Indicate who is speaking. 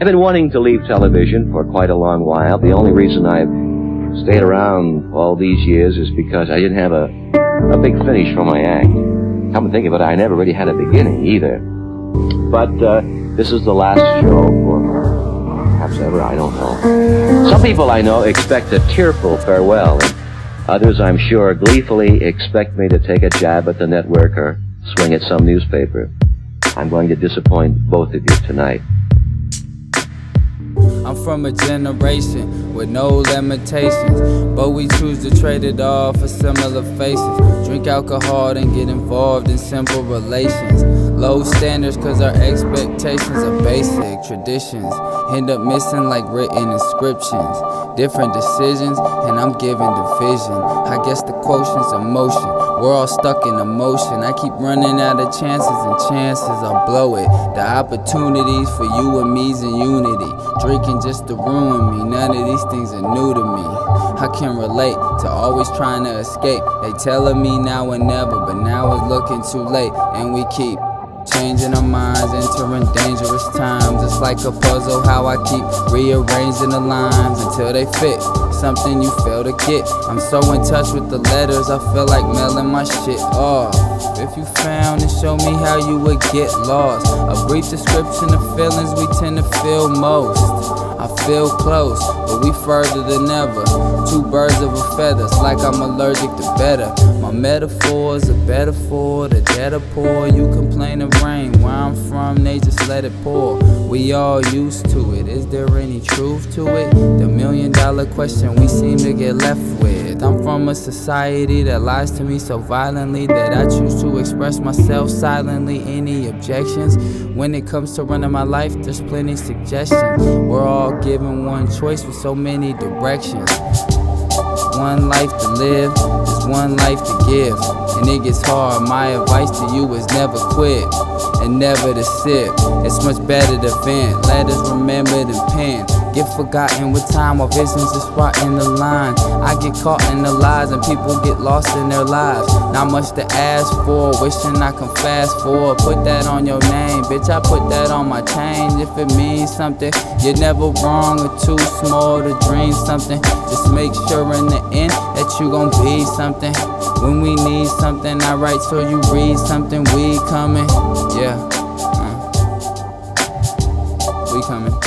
Speaker 1: I've been wanting to leave television for quite a long while. The only reason I've stayed around all these years is because I didn't have a, a big finish for my act. Come to think of it, I never really had a beginning either. But uh, this is the last show for perhaps ever, I don't know. Some people I know expect a tearful farewell, and others, I'm sure, gleefully expect me to take a jab at the network or swing at some newspaper. I'm going to disappoint both of you tonight.
Speaker 2: I'm from a generation with no limitations, but we choose to trade it all for similar faces. Drink alcohol and get involved in simple relations. Low standards cause our expectations are basic traditions. End up missing like written inscriptions. Different decisions, and I'm giving division. I guess the quotient's emotion. We're all stuck in emotion. I keep running out of chances, and chances I'll blow it. The opportunities for you and me's in unity. Drinking just to ruin me. None of these things are new to me. I can relate to always trying to escape. They telling me now and never, but now it's looking too late, and we keep Changing our minds, entering dangerous times. It's like a puzzle how I keep rearranging the lines until they fit. Something you fail to get. I'm so in touch with the letters, I feel like mailing my shit off. If you found and show me how you would get lost. A brief description of feelings we tend to feel most. I feel close, but we further than ever. Two birds of a feather, it's like I'm allergic to better. My metaphors are better for the dead or poor. You complain of rain, where I'm from, they just let it pour. We all used to it, is there any truth to it? The million dollar question we seem to get left with. I'm from a society that lies to me so violently that I choose to express myself silently. Any objections? When it comes to running my life, there's plenty suggestions. We're all given one choice with so many directions. One life to live, is one life to give. And it gets hard. My advice to you is never quit and never to sip. It's much better to vent. Let us remember the pen. Get forgotten with time while visions is in the line. I get caught in the lies and people get lost in their lives. Not much to ask for, wishing I can fast forward. Put that on your name, bitch. I put that on my chain. If it means something, you're never wrong or too small to dream something. Just make sure in the end that you gon' be something. When we need something, I write so you read something. We coming, yeah. Uh. We coming.